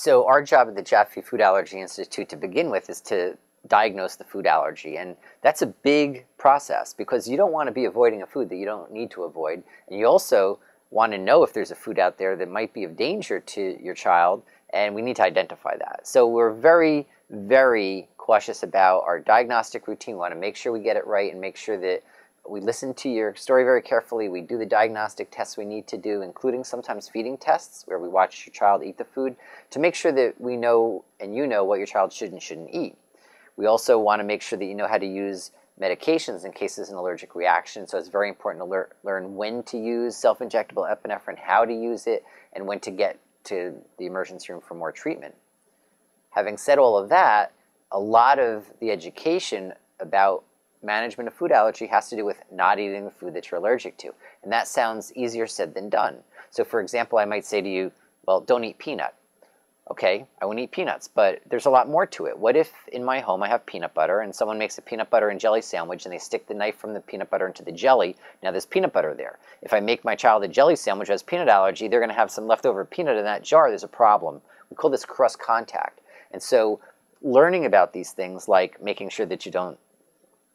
So our job at the Jaffe Food Allergy Institute to begin with is to diagnose the food allergy. And that's a big process because you don't want to be avoiding a food that you don't need to avoid. And you also want to know if there's a food out there that might be of danger to your child, and we need to identify that. So we're very, very cautious about our diagnostic routine. We want to make sure we get it right and make sure that we listen to your story very carefully. We do the diagnostic tests we need to do, including sometimes feeding tests where we watch your child eat the food to make sure that we know and you know what your child should and shouldn't eat. We also want to make sure that you know how to use medications in cases of an allergic reaction. So it's very important to lear learn when to use self-injectable epinephrine, how to use it, and when to get to the emergency room for more treatment. Having said all of that, a lot of the education about management of food allergy has to do with not eating the food that you're allergic to. And that sounds easier said than done. So for example, I might say to you, well, don't eat peanut okay, I won't eat peanuts, but there's a lot more to it. What if in my home I have peanut butter and someone makes a peanut butter and jelly sandwich and they stick the knife from the peanut butter into the jelly? Now there's peanut butter there. If I make my child a jelly sandwich who has peanut allergy, they're going to have some leftover peanut in that jar. There's a problem. We call this cross contact. And so learning about these things like making sure that you don't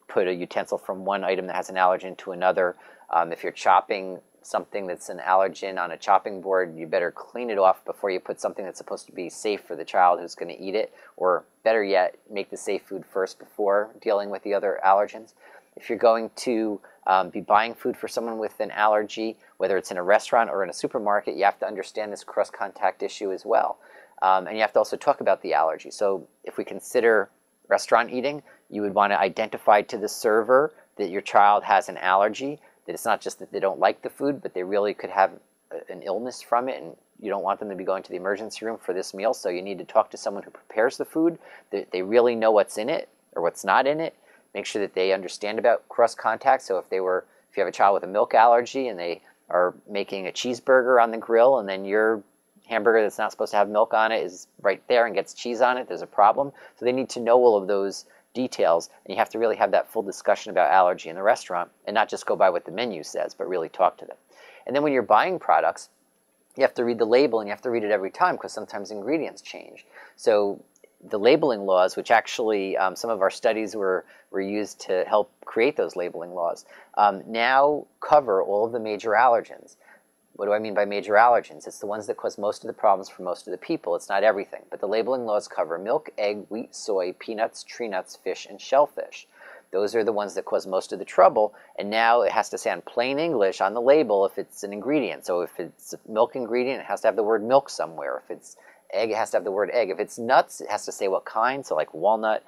put a utensil from one item that has an allergen to another. Um, if you're chopping something that's an allergen on a chopping board, you better clean it off before you put something that's supposed to be safe for the child who's going to eat it, or better yet, make the safe food first before dealing with the other allergens. If you're going to um, be buying food for someone with an allergy, whether it's in a restaurant or in a supermarket, you have to understand this cross contact issue as well. Um, and you have to also talk about the allergy. So if we consider restaurant eating, you would want to identify to the server that your child has an allergy that it's not just that they don't like the food, but they really could have an illness from it, and you don't want them to be going to the emergency room for this meal. So you need to talk to someone who prepares the food. That they really know what's in it or what's not in it. Make sure that they understand about cross contact. So if they were, if you have a child with a milk allergy and they are making a cheeseburger on the grill, and then your hamburger that's not supposed to have milk on it is right there and gets cheese on it, there's a problem. So they need to know all of those details, and you have to really have that full discussion about allergy in the restaurant and not just go by what the menu says, but really talk to them. And then when you're buying products, you have to read the label and you have to read it every time because sometimes ingredients change. So the labeling laws, which actually um, some of our studies were, were used to help create those labeling laws, um, now cover all of the major allergens. What do I mean by major allergens? It's the ones that cause most of the problems for most of the people. It's not everything. But the labeling laws cover milk, egg, wheat, soy, peanuts, tree nuts, fish, and shellfish. Those are the ones that cause most of the trouble. And now it has to say in plain English on the label if it's an ingredient. So if it's a milk ingredient, it has to have the word milk somewhere. If it's egg, it has to have the word egg. If it's nuts, it has to say what kind. So like walnut,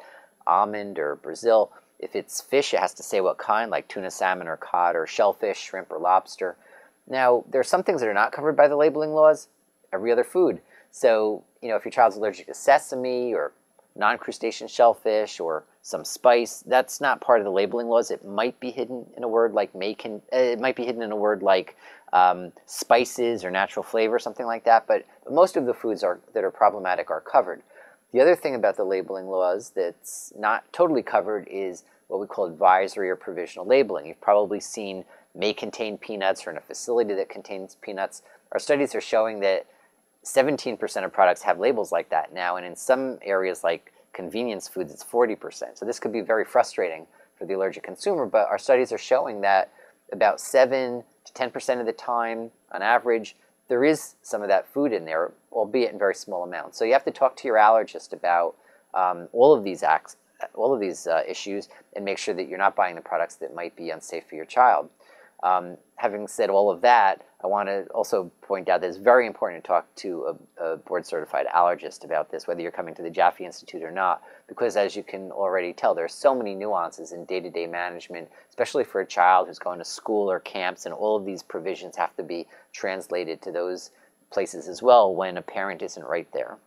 almond, or Brazil. If it's fish, it has to say what kind, like tuna, salmon, or cod, or shellfish, shrimp, or lobster. Now, there are some things that are not covered by the labeling laws, every other food. So, you know, if your child's allergic to sesame or non-crustacean shellfish or some spice, that's not part of the labeling laws. It might be hidden in a word like can, uh, it might be hidden in a word like um, spices or natural flavor, something like that. But, but most of the foods are, that are problematic are covered. The other thing about the labeling laws that's not totally covered is what we call advisory or provisional labeling. You've probably seen may contain peanuts or in a facility that contains peanuts. Our studies are showing that 17% of products have labels like that now, and in some areas like convenience foods, it's 40%. So this could be very frustrating for the allergic consumer, but our studies are showing that about 7 to 10% of the time, on average, there is some of that food in there, albeit in very small amounts. So you have to talk to your allergist about um, all of these acts, all of these uh, issues, and make sure that you're not buying the products that might be unsafe for your child. Um, having said all of that, I want to also point out that it's very important to talk to a, a board-certified allergist about this, whether you're coming to the Jaffe Institute or not, because as you can already tell, there's so many nuances in day-to-day management, especially for a child who's going to school or camps, and all of these provisions have to be translated to those places as well when a parent isn't right there.